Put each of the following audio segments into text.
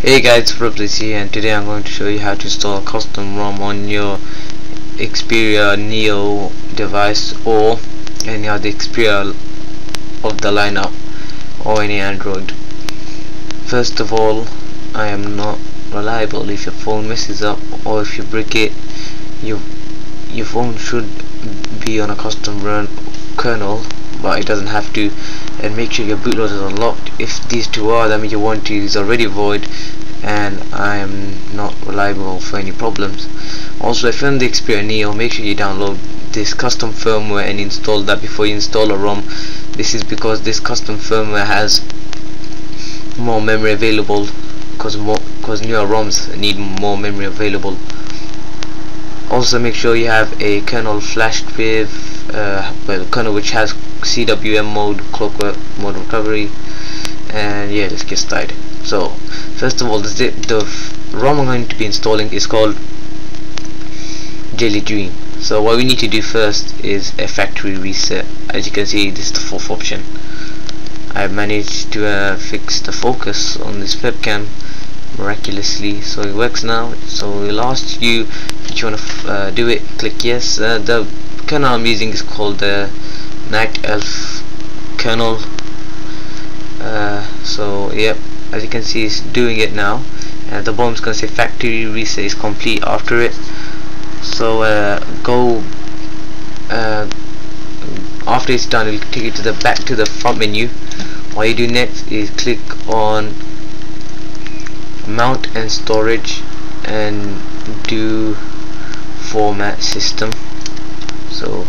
Hey guys, Brooklyn here and today I'm going to show you how to install a custom ROM on your Xperia Neo device or any other Xperia of the lineup or any Android. First of all, I am not reliable if your phone messes up or if you break it your, your phone should be on a custom run kernel but it doesn't have to. And make sure your bootloader is unlocked. If these two are then your warranty is already void and I am not reliable for any problems. Also if you're on the Xperia Neo make sure you download this custom firmware and install that before you install a ROM. This is because this custom firmware has more memory available because more because newer ROMs need more memory available also make sure you have a kernel flashed with uh, well, kernel which has CWM mode, clockwork mode recovery. And yeah let's get started. So first of all the, the ROM I'm going to be installing is called Jelly Dream. So what we need to do first is a factory reset. As you can see this is the fourth option. I've managed to uh, fix the focus on this webcam miraculously. So it works now. So we'll ask you if you want to uh, do it click yes. Uh, the kernel I'm using is called the Night Elf kernel. Uh, so yep as you can see it's doing it now. And the bomb's gonna say factory reset is complete after it. So uh, go uh, after it's done it'll take you to the back to the front menu. What you do next is click on mount and storage and do format system. So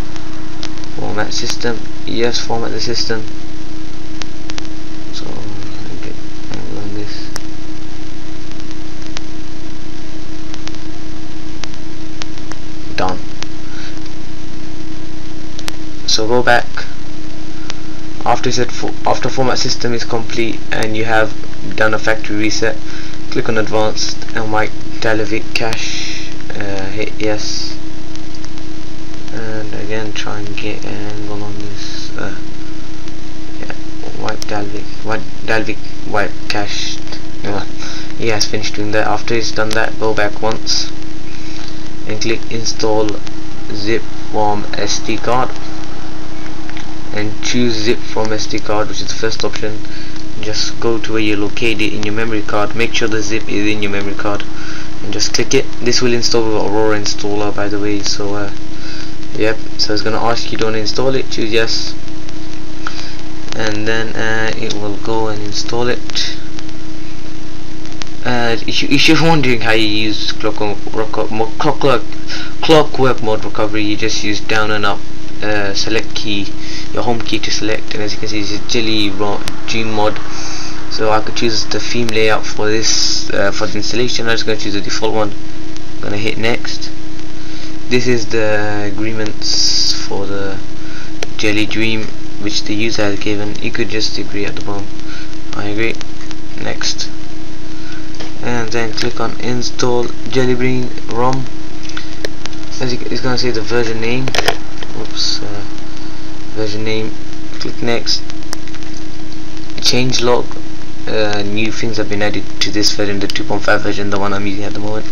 format system yes format the system. So on this. Done. So go back. After said after format system is complete and you have done a factory reset click on advanced and wipe Dalvik cache uh, hit yes. And again try and get an angle on this uh, yeah, white Dalvik white Dalvik white cached yeah, he has finished doing that. After he's done that go back once and click install zip from SD card and choose zip from SD card which is the first option just go to where you locate it in your memory card. Make sure the zip is in your memory card. And just click it. This will install with Aroma installer by the way. So uh, yep. So it's gonna ask you to install it. Choose yes. And then uh, it will go and install it. Uh, if, you, are wondering how you use clockwork, clockwork, clockwork mode recovery you just use down and up uh, select key your home key to select. And as you can see it's a jelly dream mod. So I could choose the theme layout for this uh, for the installation. I'm just going to choose the default one. I'm going to hit next. This is the agreements for the Jelly Dream which the user has given. You could just agree at the bottom. I agree. Next. And then click on install Jelly Dream ROM. As you, it's gonna say the version name oops uh, version name. Click next. Change log. Uh, new things have been added to this version the 2.5 version the one I'm using at the moment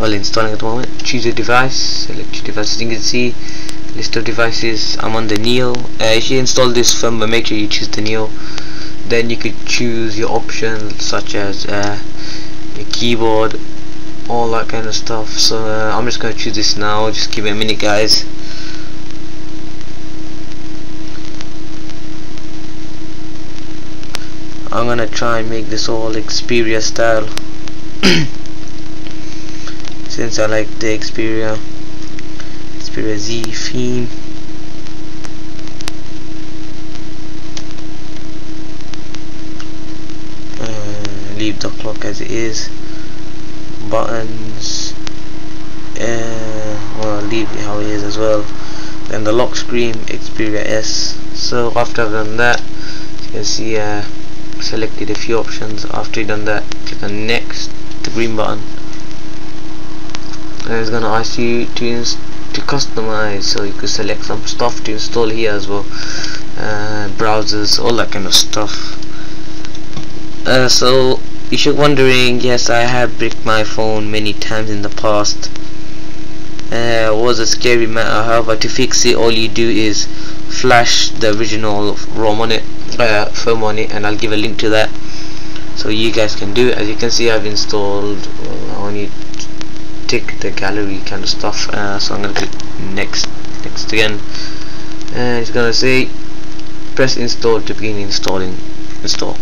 well installing at the moment. Choose a device. Select your device. As you can see list of devices. I'm on the Neo. Uh, if you install this firmware make sure you choose the Neo. Then you could choose your options such as uh, your keyboard all that kind of stuff. So uh, I'm just going to choose this now. Just give it a minute guys I'm gonna try and make this all Xperia style. Since I like the Xperia Xperia Z theme. Uh, leave the clock as it is. Buttons. Uh, well leave it how it is as well. Then the lock screen Xperia S. So after I've done that you can see uh, selected a few options after you've done that. Click on next the green button. And it's gonna ask you to to customize so you could select some stuff to install here as well. Uh, browsers all that kind of stuff. Uh, so if you're wondering yes I have bricked my phone many times in the past. Uh, was a scary matter. However to fix it all you do is flash the original ROM on it uh, firm on it and I'll give a link to that. So you guys can do it. As you can see I've installed I only tick the gallery kind of stuff uh, so I'm gonna click next next again. And it's gonna say press install to begin installing install.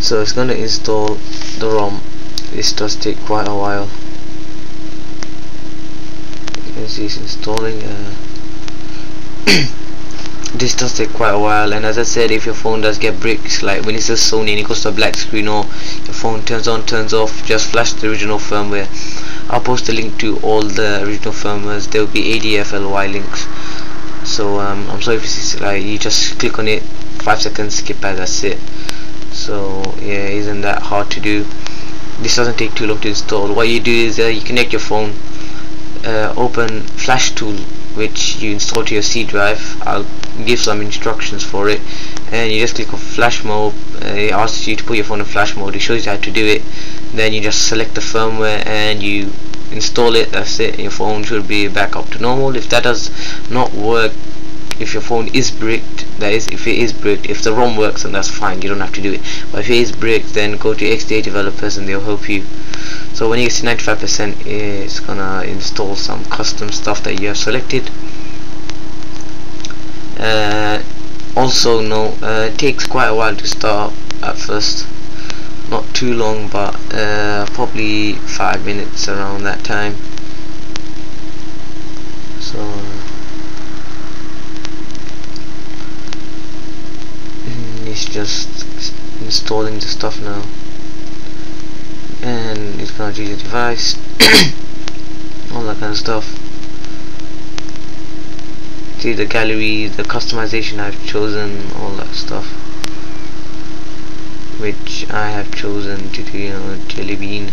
So it's gonna install the ROM. This does take quite a while. You can see it's installing uh, this does take quite a while. And as I said if your phone does get bricks like when it says Sony and it goes to a black screen or your phone turns on turns off just flash the original firmware. I'll post a link to all the original firmwares. There will be ADFLY links. So um, I'm sorry if it's like you just click on it 5 seconds skip by that's it. So yeah isn't that hard to do. This doesn't take too long to install. What you do is uh, you connect your phone uh, open flash tool which you install to your C drive I'll give some instructions for it. And you just click on flash mode uh, it asks you to put your phone in flash mode it shows you how to do it. Then you just select the firmware and you install it that's it your phone should be back up to normal. If that does not work if your phone is bricked that is if it is bricked if the ROM works then that's fine you don't have to do it. But if it is bricked then go to XDA developers and they'll help you so when you see 95% it's gonna install some custom stuff that you have selected. Uh, also no uh, it takes quite a while to start at first. Not too long but uh, probably five minutes around that time. So mm, it's just installing the stuff now gonna choose a device all that kind of stuff. See the gallery the customization I've chosen all that stuff which I have chosen to do you know jelly bean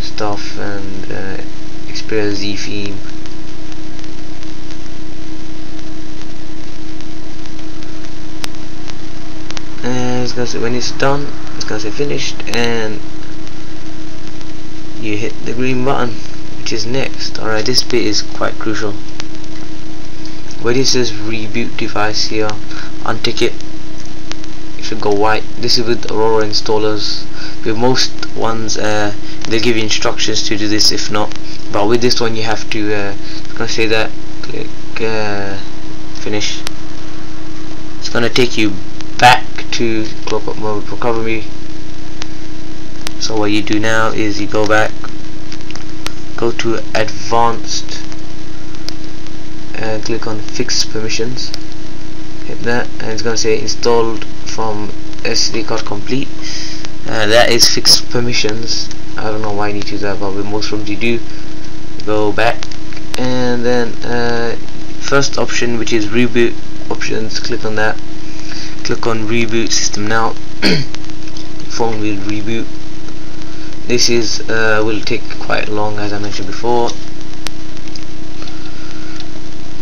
stuff and uh, Xperia Z theme. And it's gonna say when it's done it's gonna say finished and you hit the green button which is next. Alright this bit is quite crucial. Where this says reboot device here untick it it should go white. This is with Aroma installers. With most ones uh, they give you instructions to do this if not. But with this one you have to uh, it's gonna say that click uh, finish. It's gonna take you back to mode recovery so what you do now is you go back go to advanced and click on fix permissions hit that and it's going to say installed from SD card complete. Uh, that is fixed permissions. I don't know why you need to do that but with most ROMs you do go back and then uh, first option which is reboot options click on that. Click on reboot system now. Phone will reboot this is uh, will take quite long as I mentioned before.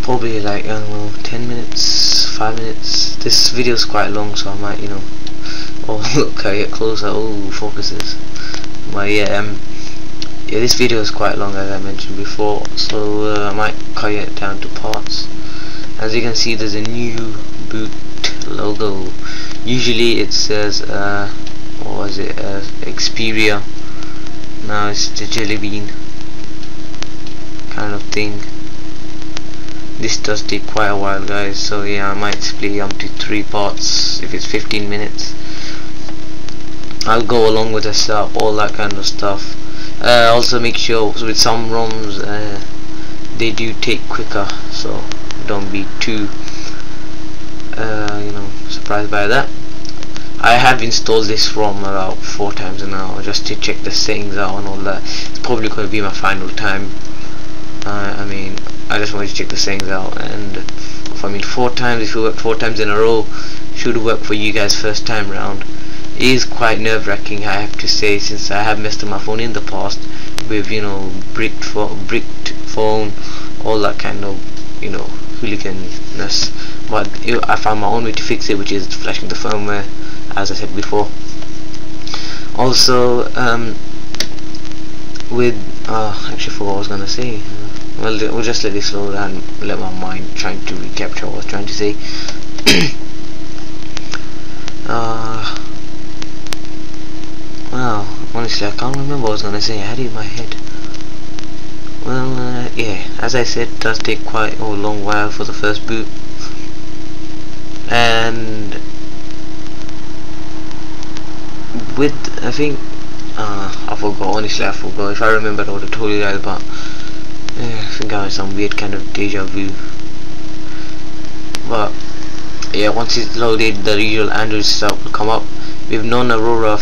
Probably like I don't know 10 minutes 5 minutes. This video is quite long so I might you know oh look I get closer. Oh focuses but yeah um yeah this video is quite long as I mentioned before. So uh, I might cut it down to parts. As you can see there's a new boot logo. Usually it says uh, what was it? Uh, Xperia now it's the jelly bean kind of thing. This does take quite a while guys so yeah I might split it up to three parts if it's 15 minutes. I'll go along with the setup all that kind of stuff. Uh, also make sure with some ROMs uh, they do take quicker so don't be too uh, you know surprised by that I have installed this ROM about four times now just to check the settings out and all that. It's probably going to be my final time. Uh, I mean, I just wanted to check the settings out and if, I mean four times, if you work four times in a row, should work for you guys first time round. It is quite nerve wracking I have to say since I have messed up my phone in the past with you know bricked, fo bricked phone, all that kind of you know hooliganness but I found my own way to fix it which is flashing the firmware as I said before. Also um, with uh, actually forgot what I was gonna say. Well we'll just let this slow down let my mind try to recapture what I was trying to say. Uh, well honestly I can't remember what I was gonna say. I had it in my head. Well uh, yeah as I said it does take quite a long while for the first boot and with I think uh, I forgot honestly I forgot if I remember I told you guys but I think I had some weird kind of deja vu. But yeah once it's loaded the usual Android setup will come up. With non-Aroma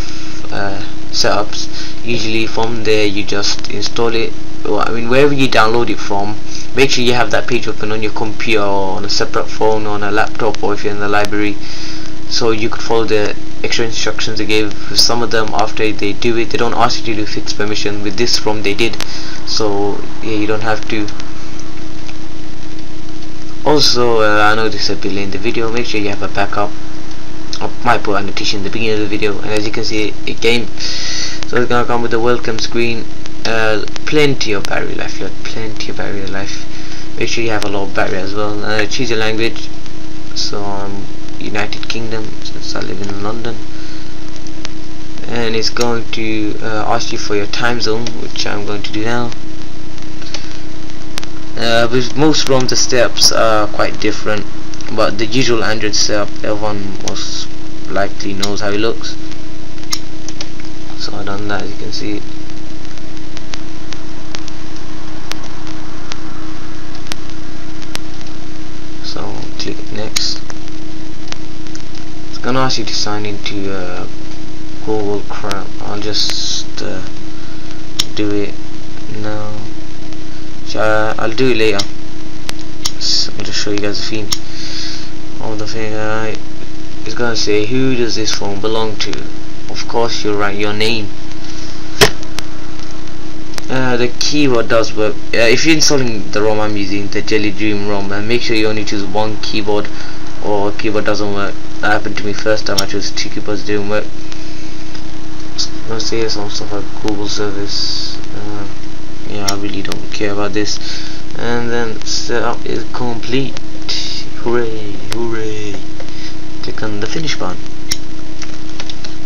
uh, setups usually from there you just install it. I mean wherever you download it from make sure you have that page open on your computer or on a separate phone on a laptop or if you're in the library so you could follow the extra instructions they gave. Some of them after they do it they don't ask you to do fixed permission. With this from they did. So yeah you don't have to. Also uh, I know this is a in the video. Make sure you have a backup I might put annotation in the beginning of the video. And as you can see it came so it's gonna come with the welcome screen uh, plenty of battery life yeah, plenty of battery life. Make sure you have a lot of battery as well. Uh, choose your language. So I'm United Kingdom since I live in London. And it's going to uh, ask you for your time zone which I'm going to do now. Uh, with most ROM the steps are quite different but the usual Android setup everyone most likely knows how it looks so I've done that as you can see so click next it's gonna ask you to sign into uh, Google Chrome. I'll just uh, do it now. Uh, I'll do it later. So I'll just show you guys the theme. All the thing uh, it's gonna say who does this phone belong to. Course, you'll write your name. Uh, the keyboard does work. Uh, if you're installing the ROM I'm using, the Jelly Dream ROM, uh, make sure you only choose one keyboard or keyboard doesn't work. That happened to me first time I chose two keyboards didn't work. Let's see some stuff like Google service. Uh, yeah, I really don't care about this. And then setup is complete. Hooray, hooray. Click on the finish button.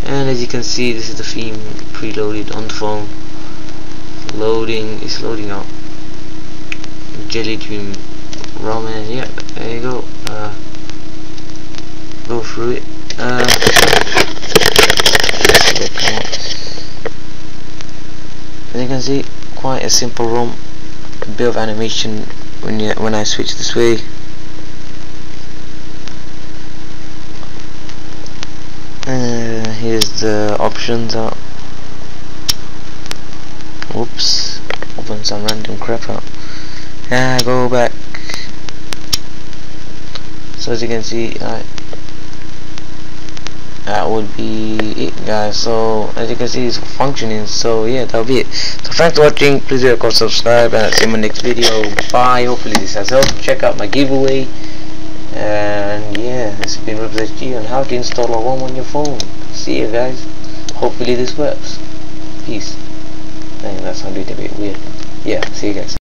And as you can see, this is the theme preloaded on the phone. Loading, it's loading up. Jelly Dream Ramen, yeah, there you go. Uh, go through it. Uh, as you can see, quite a simple ROM. A bit of animation when you when I switch this way. Here's the options out. Whoops, open some random crap out. Yeah, go back. So as you can see, right, that would be it guys. So as you can see it's functioning. So yeah that'll be it. So thanks for watching. Please do like subscribe and I'll see you in my next video. Bye. Hopefully this has helped. Check out my giveaway. And yeah this has been RubsG on how to install a ROM on your phone see you guys. Hopefully this works. Peace. Dang, that sounded a bit weird. Yeah see you guys